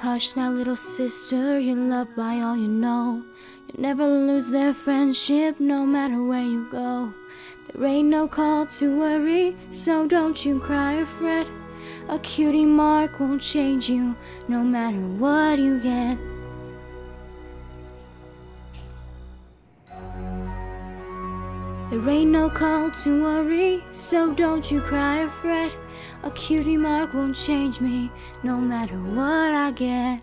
Hush now, little sister, you're loved by all you know. You never lose their friendship, no matter where you go. There ain't no call to worry, so don't you cry or fret. A cutie mark won't change you, no matter what you get. There ain't no call to worry, so don't you cry or fret. A cutie mark won't change me, no matter what I get.